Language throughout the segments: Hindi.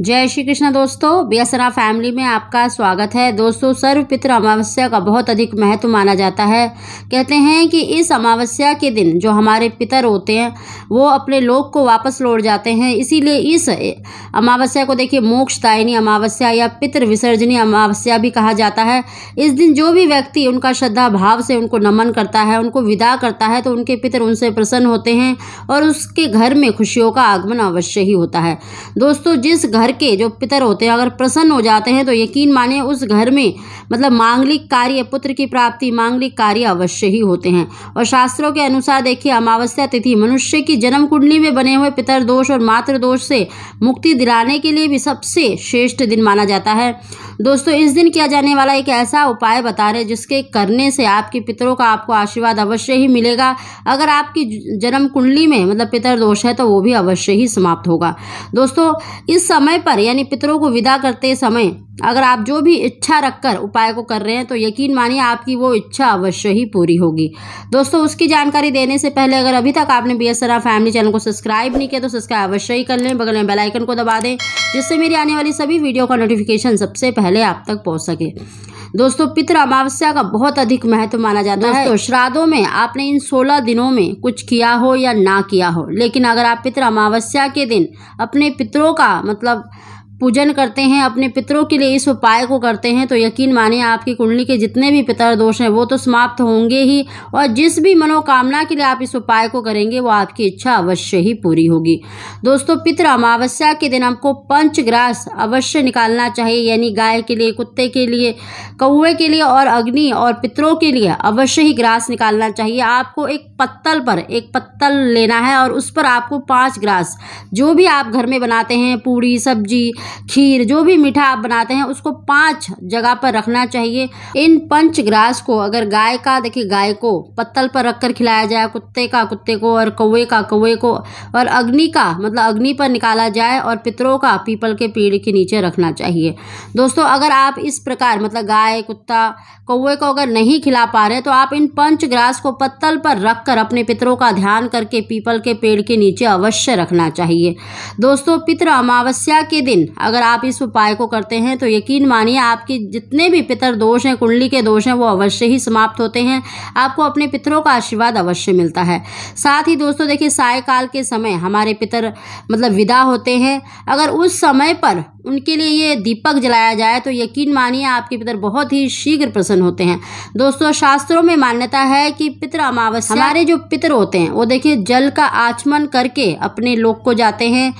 जय श्री कृष्ण दोस्तों बेसरा फैमिली में आपका स्वागत है। दोस्तों सर्व पितृ अमावस्या का बहुत अधिक महत्व माना जाता है। कहते हैं कि इस अमावस्या के दिन जो हमारे पितर होते हैं, वो अपने लोक को वापस लौट जाते हैं। इसीलिए इस अमावस्या को देखिए, मोक्षदायिनी अमावस्या या पितृ विसर्जनी अमावस्या भी कहा जाता है। इस दिन जो भी व्यक्ति उनका श्रद्धा भाव से उनको नमन करता है, उनको विदा करता है तो उनके पितर उनसे प्रसन्न होते हैं और उसके घर में खुशियों का आगमन अवश्य ही होता है। दोस्तों, जिस घर घर के जो पितर होते हैं, अगर प्रसन्न हो जाते हैं तो यकीन माने उस घर में मतलब मांगलिक कार्य, पुत्र की प्राप्ति मांगलिक कार्य अवश्य ही होते हैं। और शास्त्रों के अनुसार देखिए, अमावस्या तिथि मनुष्य की जन्म कुंडली में बने हुए पितर दोष और मातृ दोष से मुक्ति दिलाने के लिए भी सबसे श्रेष्ठ दिन माना जाता है। दोस्तों, इस दिन किया जाने वाला एक ऐसा उपाय बता रहे जिसके करने से आपके पितरों का आपको आशीर्वाद अवश्य ही मिलेगा। अगर आपकी जन्म कुंडली में मतलब पितर दोष है तो वो भी अवश्य ही समाप्त होगा। दोस्तों, इस समय पर यानी पितरों को विदा करते समय अगर आप जो भी इच्छा रखकर उपाय को कर रहे हैं तो यकीन मानिए आपकी वो इच्छा अवश्य ही पूरी होगी। दोस्तों, उसकी जानकारी देने से पहले अगर अभी तक आपने बी फैमिली चैनल को सब्सक्राइब नहीं किया तो सब्सक्राइब अवश्य ही कर लें। बगल में बेलाइकन को दबा दें, जिससे मेरी आने वाली सभी वीडियो का नोटिफिकेशन सबसे पहले आप तक पहुँच सके। दोस्तों पितृ अमावस्या का बहुत अधिक महत्व माना जाता है। तो श्राद्धों में आपने इन सोलह दिनों में कुछ किया हो या ना किया हो, लेकिन अगर आप पितृ अमावस्या के दिन अपने पितरों का मतलब पूजन करते हैं, अपने पितरों के लिए इस उपाय को करते हैं तो यकीन मानिए आपकी कुंडली के जितने भी पितर दोष हैं, वो तो समाप्त होंगे ही, और जिस भी मनोकामना के लिए आप इस उपाय को करेंगे, वो आपकी इच्छा अवश्य ही पूरी होगी। दोस्तों पितृ अमावस्या के दिन आपको पंचग्रास अवश्य निकालना चाहिए, यानी गाय के लिए, कुत्ते के लिए कौए के लिए, और अग्नि और पितरों के लिए अवश्य ही ग्रास निकालना चाहिए। आपको एक पत्तल पर, एक पत्तल लेना है, और उस पर आपको पाँच ग्रास, जो भी आप घर में बनाते हैं, पूड़ी, सब्ज़ी खीर, जो भी मीठा आप बनाते हैं, उसको पाँच जगह पर रखना चाहिए। इन पंच ग्रास को अगर गाय का, देखिए गाय को पत्तल पर रखकर खिलाया जाए, कुत्ते का, कुत्ते को और कौवे का कौए को और अग्नि का मतलब अग्नि पर निकाला जाए और पितरों का, पीपल के पेड़ के नीचे रखना चाहिए। दोस्तों, अगर आप इस प्रकार मतलब गाय, कुत्ता, कौवे को अगर नहीं खिला पा रहे तो आप इन पंच ग्रास को पत्तल पर रखकर अपने पितरों का ध्यान करके, पीपल के पेड़ के नीचे अवश्य रखना चाहिए। दोस्तों, पितृ अमावस्या के दिन अगर आप इस उपाय को करते हैं तो यकीन मानिए आपके जितने भी पितर दोष हैं कुंडली के दोष हैं वो अवश्य ही समाप्त होते हैं। आपको अपने पितरों का आशीर्वाद अवश्य मिलता है। साथ ही दोस्तों देखिए सायकाल के समय हमारे पितर मतलब विदा होते हैं। अगर उस समय पर उनके लिए ये दीपक जलाया जाए तो यकीन मानिए आपके पितर बहुत ही शीघ्र प्रसन्न होते हैं। दोस्तों शास्त्रों में मान्यता है कि पितर अमावस्या हमारे जो पितर होते हैं वो देखिए जल का आचमन करके अपने लोक को जाते हैं।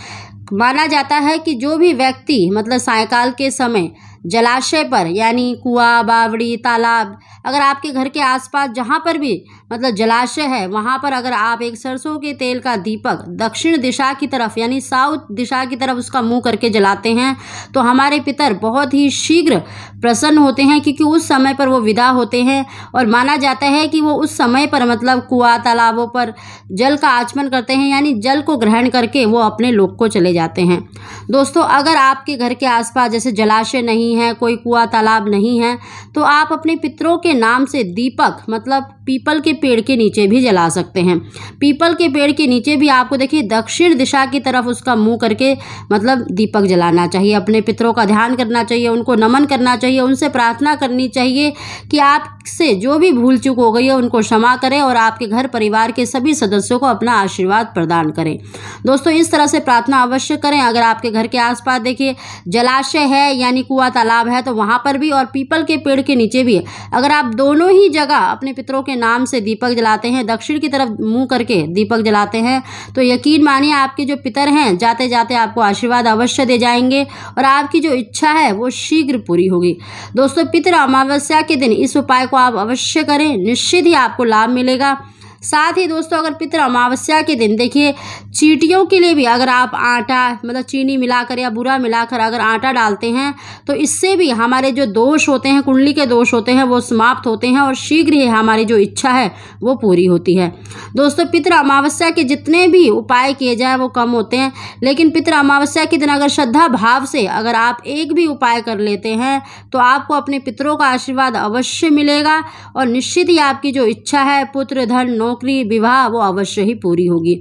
माना जाता है कि जो भी व्यक्ति मतलब सायकाल के समय जलाशय पर, यानी कुआ, बावड़ी, तालाब, अगर आपके घर के आसपास जहाँ पर भी मतलब जलाशय है, वहाँ पर अगर आप एक सरसों के तेल का दीपक दक्षिण दिशा की तरफ़, यानी साउथ दिशा की तरफ़ उसका मुँह करके जलाते हैं तो हमारे पितर बहुत ही शीघ्र प्रसन्न होते हैं, क्योंकि उस समय पर वो विदा होते हैं, और माना जाता है कि वो उस समय पर मतलब कुआ, तालाबों पर जल का आचमन करते हैं, यानी जल को ग्रहण करके वो अपने लोक को चले जाते हैं। दोस्तों, अगर आपके घर के आसपास जैसे जलाशय नहीं है, कोई कुआ, तालाब नहीं है तो आप अपने पितरों के नाम से दीपक मतलब पीपल के पेड़ के नीचे भी जला सकते हैं। पीपल के पेड़ के नीचे भी आपको देखिए, दक्षिण दिशा की तरफ़ उसका मुँह करके मतलब दीपक जलाना चाहिए। अपने पितरों का ध्यान करना चाहिए, उनको नमन करना चाहिए, उनसे प्रार्थना करनी चाहिए कि आपसे जो भी भूल चूक हो गई है, उनको क्षमा करें और आपके घर परिवार के सभी सदस्यों को अपना आशीर्वाद प्रदान करें। दोस्तों, इस तरह से प्रार्थना अवश्य करें। अगर आपके घर के आसपास देखिए, जलाशय है, यानी कुआ तालाब है तो वहाँ पर भी और पीपल के पेड़ के नीचे भी अगर आप दोनों ही जगह अपने पितरों के नाम से दीपक जलाते हैं, दक्षिण की तरफ़ मुँह करके दीपक जलाते हैं तो यकीन मानिए आपके जो पितर हैं जाते जाते आपको आशीर्वाद अवश्य दे जाएँगे और आपकी जो इच्छा है, वो शीघ्र पूरी होगी। दोस्तों, पितर अमावस्या के दिन इस उपाय आप अवश्य करें। निश्चित ही आपको लाभ मिलेगा। साथ ही दोस्तों, अगर पितृ अमावस्या के दिन देखिए, चीटियों के लिए भी अगर आप आटा मतलब चीनी मिलाकर या बुरा मिलाकर अगर आटा डालते हैं तो इससे भी हमारे जो दोष होते हैं, कुंडली के दोष होते हैं, वो समाप्त होते हैं और शीघ्र ही हमारी जो इच्छा है, वो पूरी होती है। दोस्तों, पितृ अमावस्या के जितने भी उपाय किए जाए, वो कम होते हैं। लेकिन पितृ अमावस्या के दिन अगर श्रद्धा भाव से अगर आप एक भी उपाय कर लेते हैं तो आपको अपने पितरों का आशीर्वाद अवश्य मिलेगा और निश्चित ही आपकी जो इच्छा है, पुत्र, धन, नौकरी, विवाह, वो अवश्य ही पूरी होगी।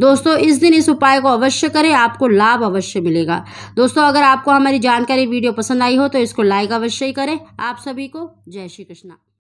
दोस्तों, इस दिन इस उपाय को अवश्य करें, आपको लाभ अवश्य मिलेगा। दोस्तों, अगर आपको हमारी जानकारी वीडियो पसंद आई हो तो इसको लाइक अवश्य ही करें। आप सभी को जय श्री कृष्णा।